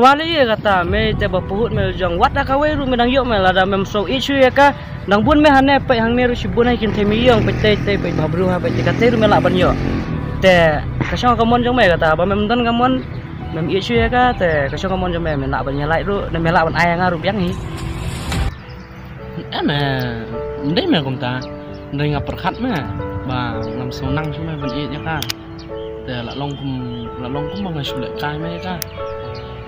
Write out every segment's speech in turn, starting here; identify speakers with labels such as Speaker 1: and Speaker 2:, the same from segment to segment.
Speaker 1: Wali ya kata me te ba puhut me jong wat da kawe ru me dang yo me la da mem so ichu ya ka dang bun me hane pe hang me ru shibun hai kin te mi yong pe te te pe ba bru ha pe te ka te ru me la ban yo te ka shong ka mon jong me kata ba mem dan ka mon mem ichu ya ka te ka shong ka mon jong me me la ban ya lai ru ne me la ban ai nga ru biang hi
Speaker 2: em mà, đấy mà công ta. Đây ngập perkat mà, bà năng so nang vẫn yên nhá ka để là long cùng là long cũng bằng ngày sụp sule cai me ka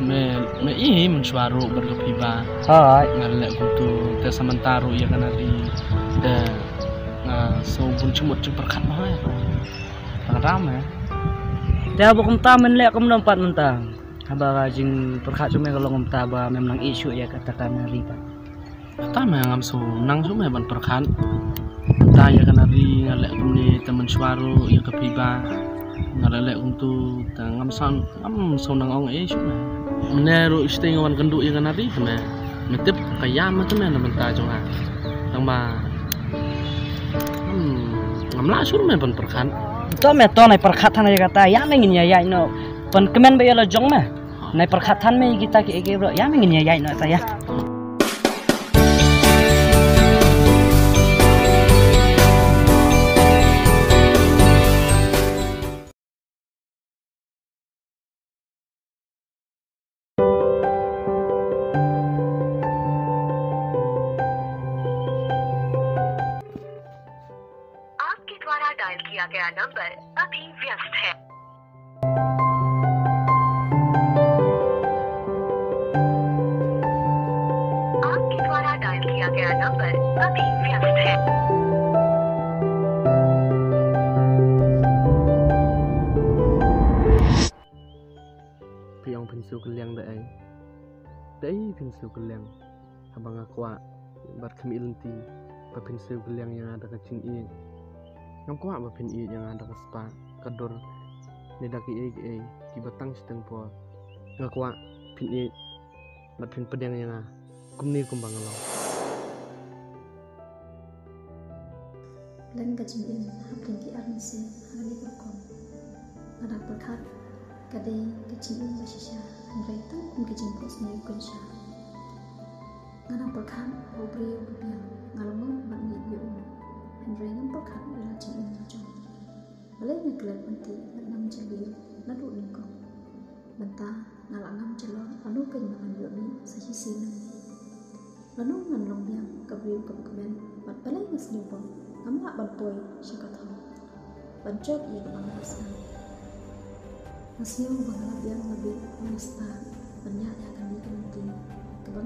Speaker 2: me me i men suaru berkepiba
Speaker 1: hai.
Speaker 2: Ngale kum tu te sementara ya kan di te na so bun cumut cum perkat mah ya. Perkat ya.
Speaker 1: Te ba kum ta men kum nompat men ta haba ka jing perkhat cuma kalau ta ba mem nang isu ya katakan ri pa
Speaker 2: ta ma ngam so nang cuma ban perkat ta ya kan di ngale kum ni temen suaru ya kepiba ngale kum tu ta ngam san ngam so nang ong e cuma meneru istingawan kendu ya kan di me metip kayam tu me na menta jonga tang ba hmm ngam la sur me ban perkat
Speaker 1: to me to nai perkhat than ya kata ya me ngin ya ya no pen kemen ba ya la jong me. Nai perkhat than me kita ki ege bro ya me ngin ya ya no ta ya
Speaker 2: keliang abang aqua bar kami lenti ba pinsu keliang yang ada kacing i yang kuat ba pin i yang ada ke spa kador ni daki e e ki batang seteng po ngakwa pin i bat pin pedang yang kumni kumbang lo
Speaker 3: Lan ka jing in hapling ki arin si hali ko kom. Ngada perkat kade ka jing in ba shisha hanrai tu kum ki jing pos ni. Ngada perkat ho bri ho bia ngalong ba ni yu. Hanrai ngam perkat ila jing in la jong. Balai ni kelak penti nak ngam jali na du ning kom. Banta ngala ngam jalo anu kan ngan yu ni sa hisi ni. Lalu ngan long biang kabriu kam kaben bat balai ngas ni bong ngam lak ban poi syaka thong ban chok ia bang rasa Masih bang lak biang lebih nasta ban ya ya kan
Speaker 4: Halo,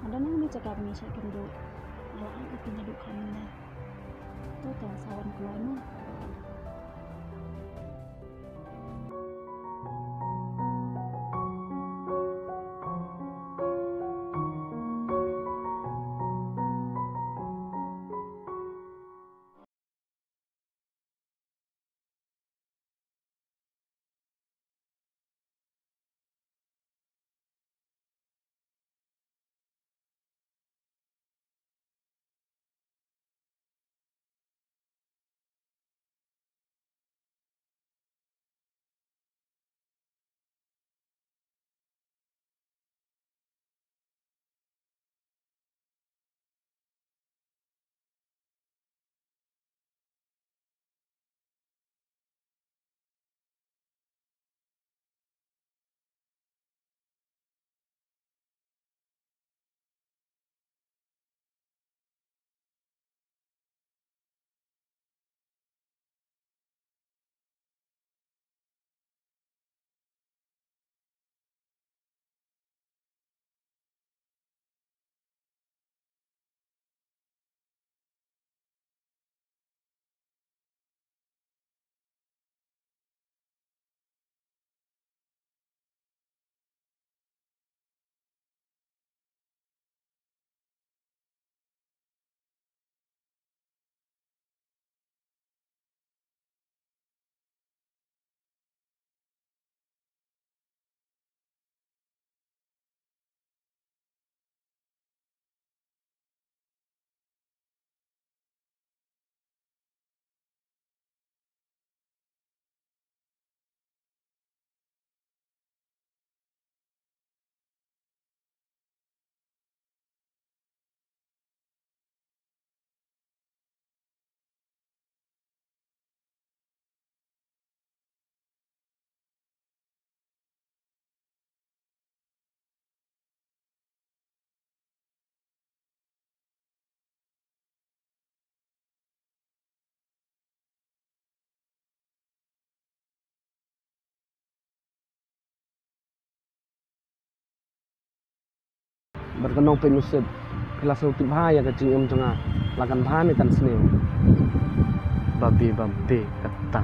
Speaker 4: ada nang ni cakap ni saya kendo. Alaan itu nyaduk kami ni. Tuh tuh sawan keluar mah.
Speaker 2: Berkenong penusip kelas utip haya ke cing em tengah. Lakan bahane tan seneu babi babi kata.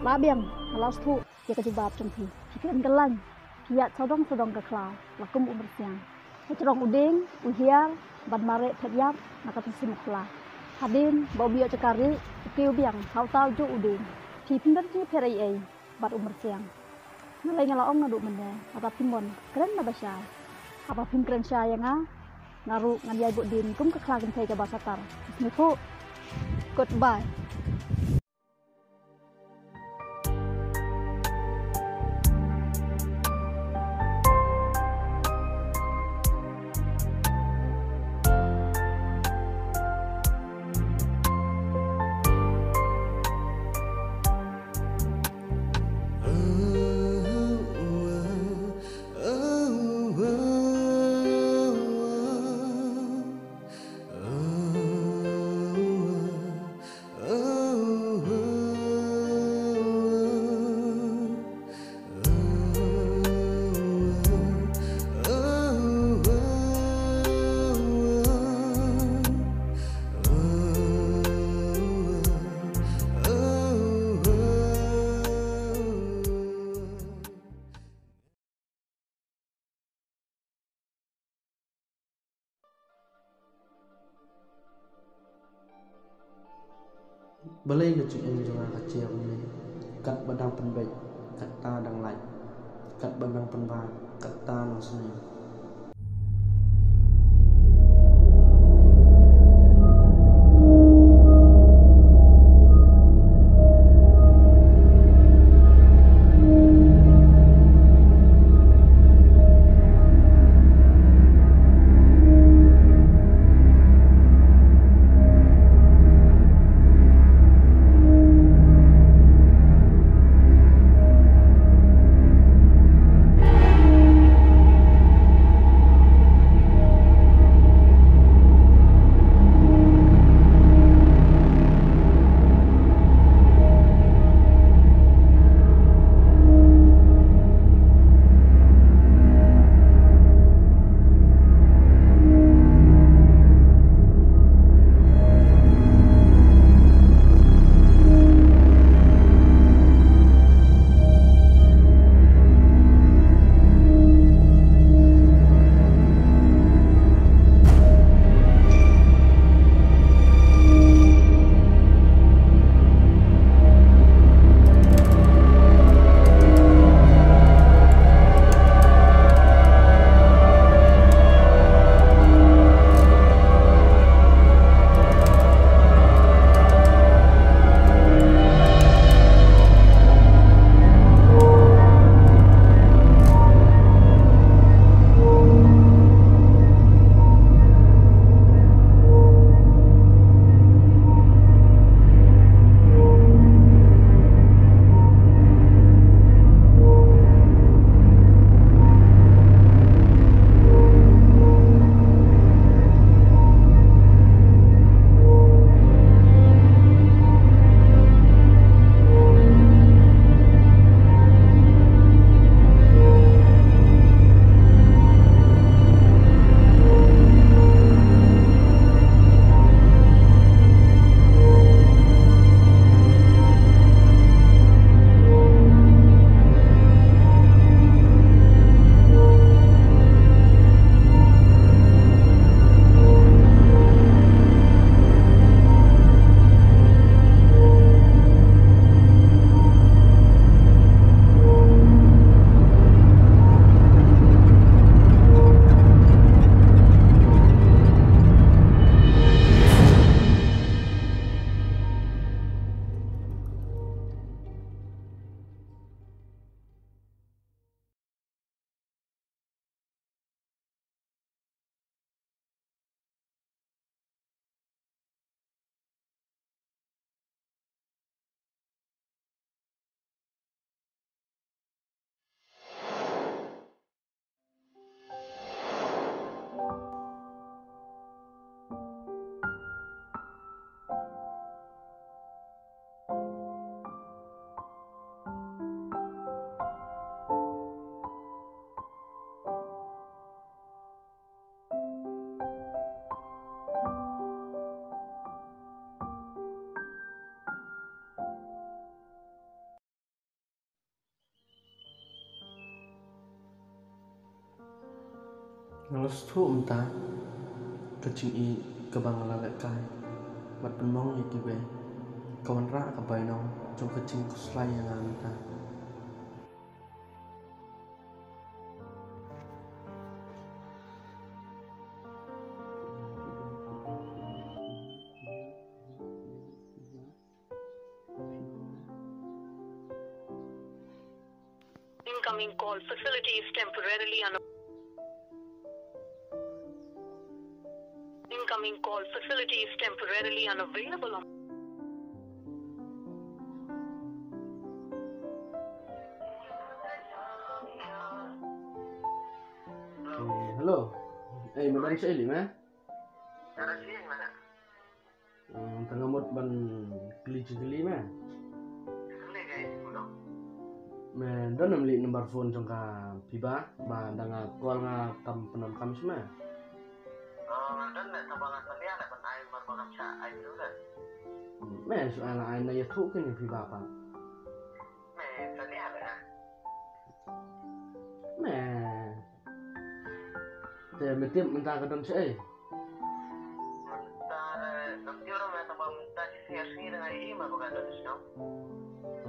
Speaker 4: Lá biang alas thu ya ka jibab chung thi chikan galang kiat sodong sodong ka klau lakum umur siang. Hecrong uding, uhiar, ban mare phetyap, nakati simukla. Hadin, bau bio cekari, ukiu biang, hau tau ju uding. Thi pindan thi perai ei, bat umur siang. Nalai ngala ong ngaduk mende, apa pimon, keren na basya. Apa pim keren sya yang a, ngaru yai bu din, kum keklagen say ka basatar. Nismu Goodbye.
Speaker 2: Boleh ngecuin jora kecil ini. Kat bedang pendek, kata dan lain. Kat bedang penbang, kata dan senyum. Ngelestuk mentah kecing i kebang lalekai mat penong i kibe kawan ra kabainong jong kecing kuslai yang
Speaker 5: nganta temporarily unavailable. on-
Speaker 2: Eh, hello eh madan sa ili meh Hmm, tengah mot ban keli keli meh meh don nam li number phone trong ka piba ba danga call nga kam penon kam semua meh soal ai na ya thu ke ni piba pa meh te metim mentah kadang sa eh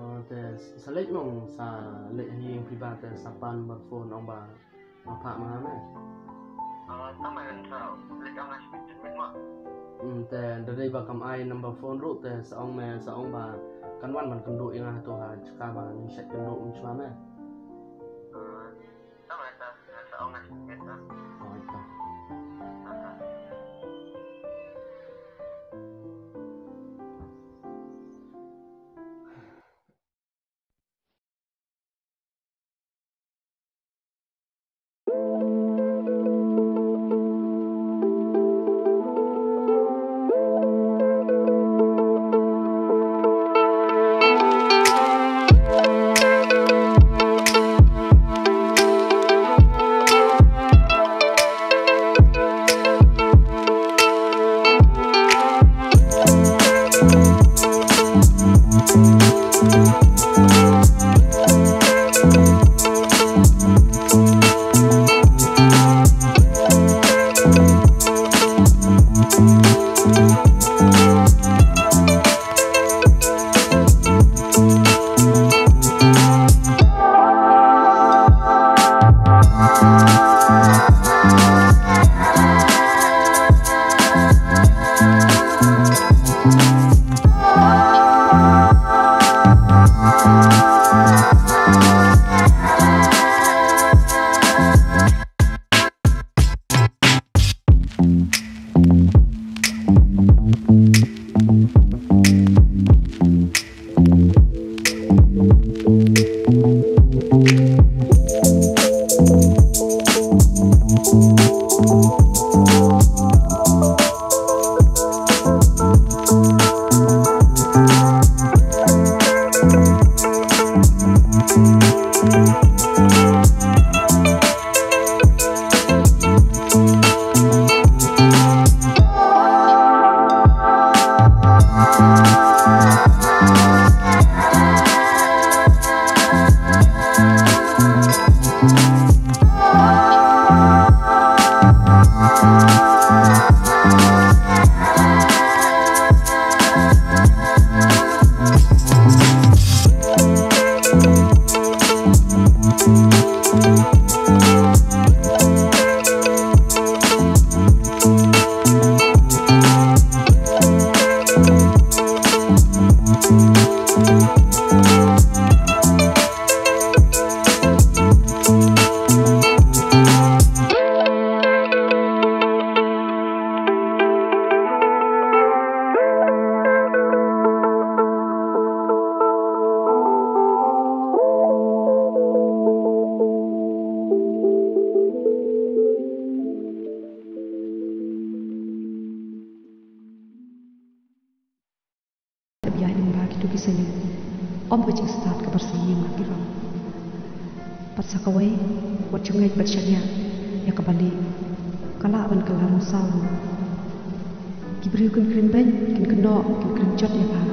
Speaker 2: Oh, te salik nong sa lek hiing piba te sapan bar phone ong ba apa ma meh Hmm, te dari ba kam ai number phone ru te sa ong me sa ong ba wan man kendu ing tu ha cika ba ni set kendu um chua me oh
Speaker 6: xong Gibril kan krim beng kan kena kan krim jot ya pak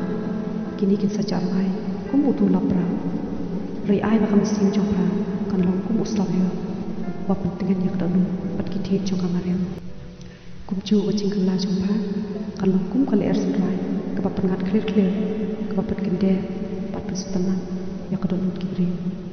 Speaker 6: kini kan saja mai kum utu lap pra ri ai bakam sim jong pra kan long kum uslap ya wa pentingan yak danu pat
Speaker 7: ki thiet jong kamarem kum chu wa ching kala jong pa kan long kum kal er srai ka ba pengat clear clear ka ba pen kende pat pesutan yak danu gibril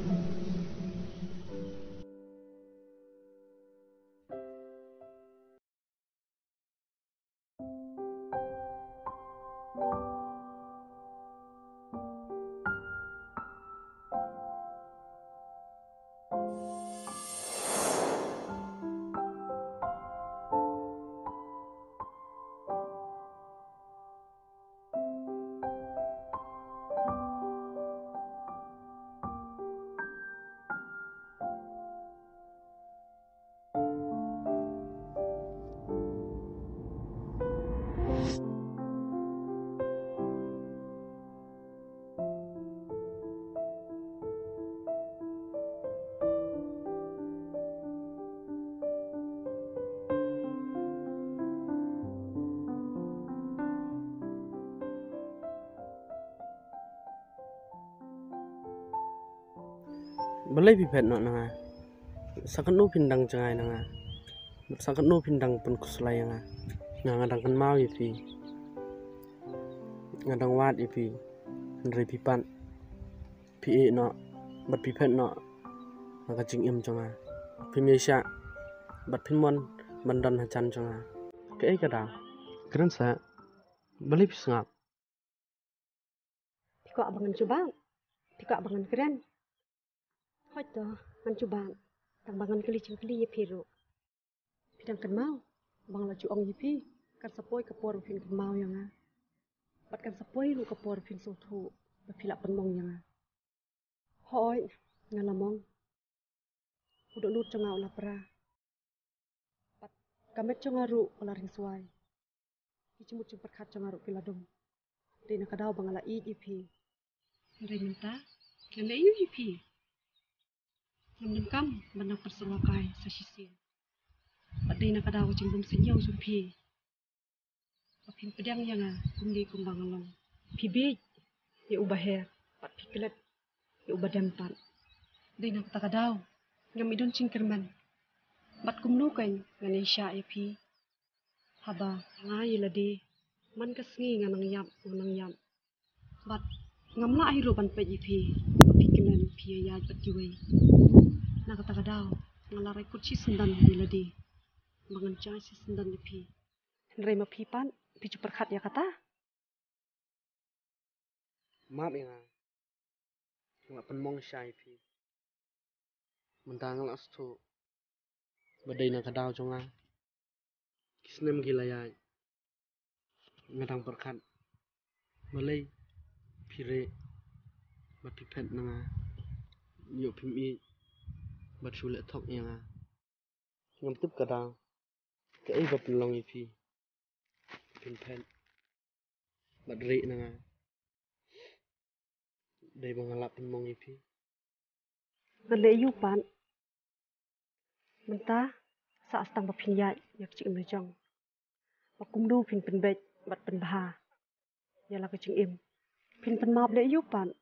Speaker 2: balai pi phet no nanga sakat no pindang jangai nanga sakat no pindang pun kuslai nanga nga ngadang kan mau i pi ngadang wat i pi nri pi pan pi e no bat pi phet no nga jing im jonga pi me sha bat pin mon bandan ha chan jonga ke ai kada keren sa balai pi sngap
Speaker 7: Tiko abangan cubang. Tiko abangan keren. Hajta ancuban tambangan kali cing kali ye piru. Pidang kan mau, bang laju ong yipi kan sepoi kapor pin kan mau yang ah. Bat kan sepoi lu kapor pin so thu ba pila pen mong yang ah. Hoi, ngala mong. Udah nut cengau lapra. Bat kamet cengaru olaring suai. Kicimut cing perkat cengaru pila dong. Dina kadau bangala i yipi. Rai minta, kena i yipi. Namdam kam, manang perselwakai sa sisin. Paday na kadau cimbum sinyaw sumpi. Papin pedang yang ah, kundi kumbang along. Pibig, ya ubah her, pat pikilat, ya ubah dampan. Day na kata kadau, ngam idon cingkerman. Bat kumnukan, ngani siya ipi. Haba, ngayi ladi, man kasngi nga nang yam nga nang yam but ngam la ay roban pa ipi pikimen pia ya nakataka daw nga laray kut si sendan nila di mangan chay si sendan ipi Henry mapipan pichu perkat ya kata?
Speaker 2: Maap nga nga pen mong shy pi. Mentang la stu. Badai na kadau jonga kisnem gila ya. Ngadang perkat malay pire bat pipet nanga Bà chú lệ thọc yên à Ngắm tiếp cả đàng Cái ấy vật lòng như phi Bình phèn Bà rị nàng à Đây bà ngà lạp bình mong như phi
Speaker 7: Bà lệ yêu bạn Mình ta Sạ tăng bà phình dạy Nhạc chị mới chồng Bà cũng đu phình bình bệch Bạch bình bà Nhà là cái chừng im Phình bình mạp lệ yêu bạn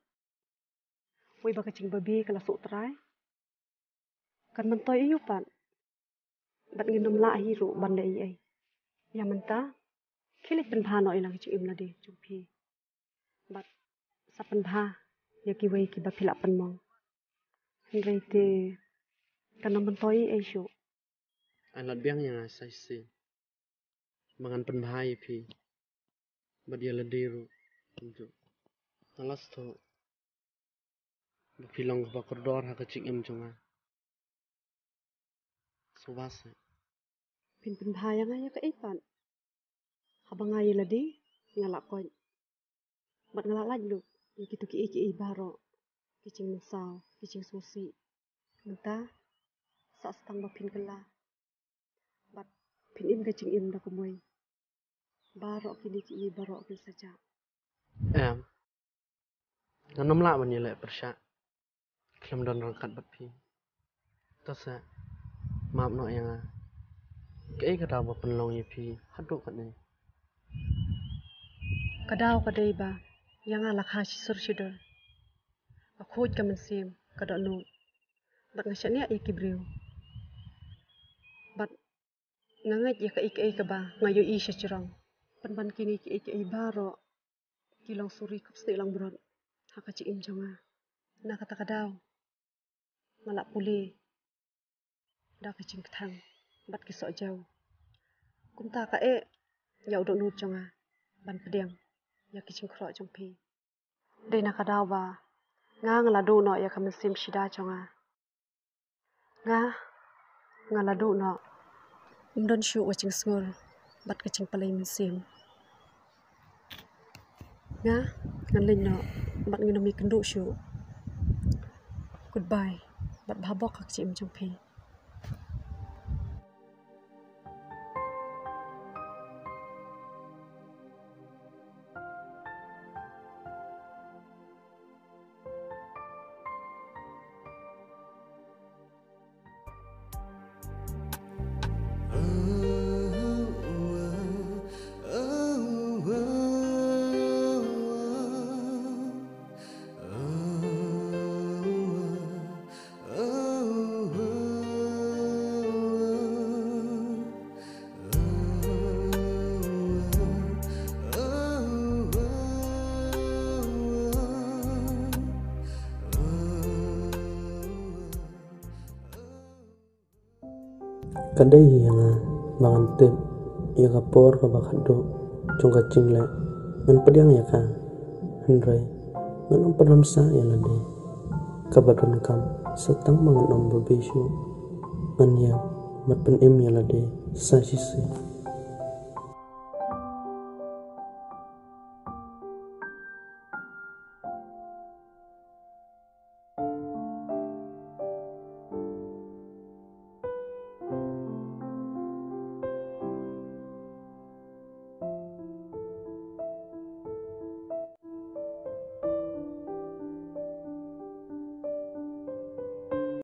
Speaker 7: Ui bà cái chừng bà bi Cái là sụ trái kan mentoy yupan bat nginum la hiru ban le ai ya menta kilik pen baha no ilang kecing im la di jumpi bat sa pen baha ya ki wai ki ba pila pen mong Henry te kan mentoy ai shu
Speaker 2: alat biang yang asai si mangan pen bahai pi bat dia lediru untuk alas to Bapilong ba koridor ha kecing im jonga subase
Speaker 7: pin subase. Pinpinhaya nga ya kaipan. Habang nga yun di, nga lakoy. Mat nga lalaglo, yung kitu ki iki ibaro. Kiching masaw, kiching susi. Nga sa astang ba pinkala. Bat pinim ka ching im na kumoy. Baro kini ki ibaro kin saja.
Speaker 2: Em, nga numla man yun lepersya. Kilam don rangkat bat pin. Tasa, maap no yang a ke ka daw penlong yi pi hadu kat ni
Speaker 7: kadaw kadai ba? Yang ala kha shi sur shidol ba khoj ka sim ka bat nga shania e kibriu bat ya ka ik ka ba? Ngayo i siya cirang pan kini ki kilang suri kup sni lang brot haka ci im jonga na kata kadaw malak puli da ka cing thang bat ki so jaw kum ta ka e ya udo nu jonga ban pediang ya ki cing kro jong pi. De na kadaw ba nga ngala do no ya ka mesim shida jonga nga ngala do no umdon shu waching sngol bat ka cing palai mesim nga ngan leñ no bat ngino mi kendu shu goodbye bat babok hak ci im jong pi
Speaker 2: kadai yang bangan tip ya kapor ka bakado chung ka chingle ngan pediang ya ka hendrai ngan padam sa ya lade kabadon kam setang mangan om bebesu ngan ya mat pen im ya lade sa sisi